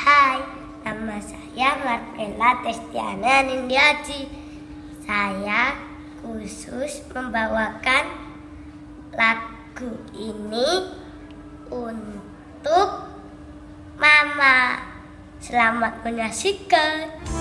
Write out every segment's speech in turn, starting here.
Hai, nama saya Marvela Testiana Nindiaji. Saya khusus membawakan lagu ini untuk Mama. Selamat menyaksikan.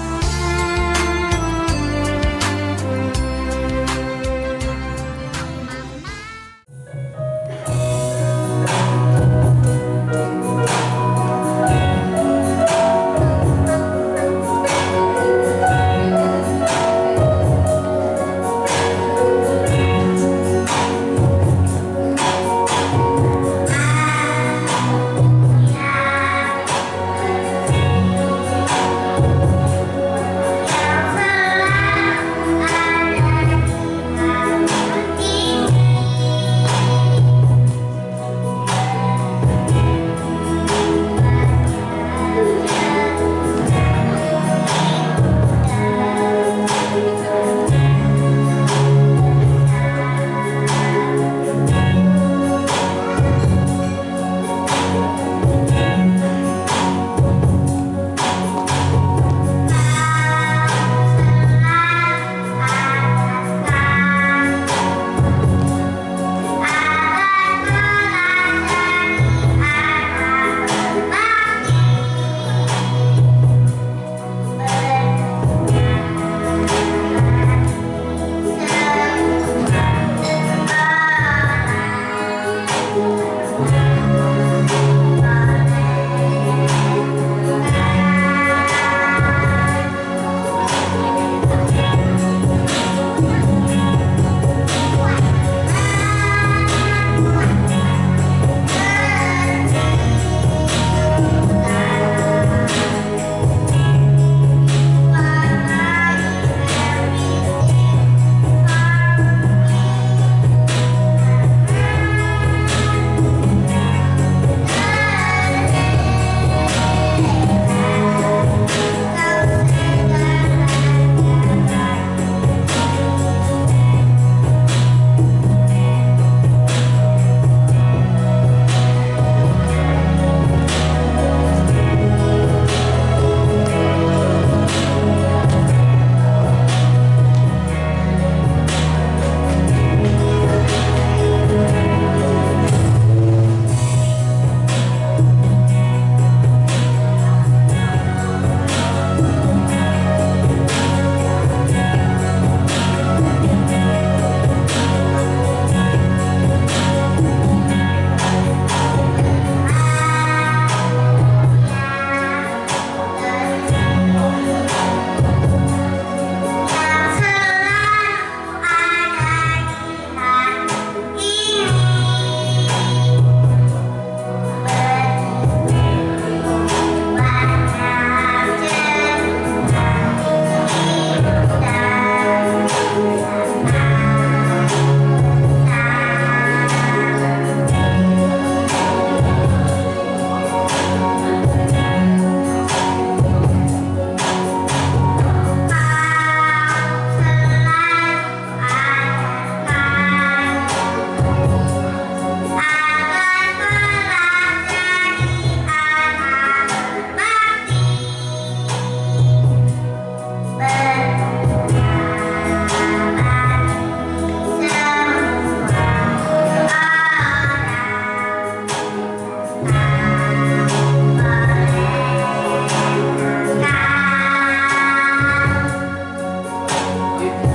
you.